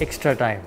extra time.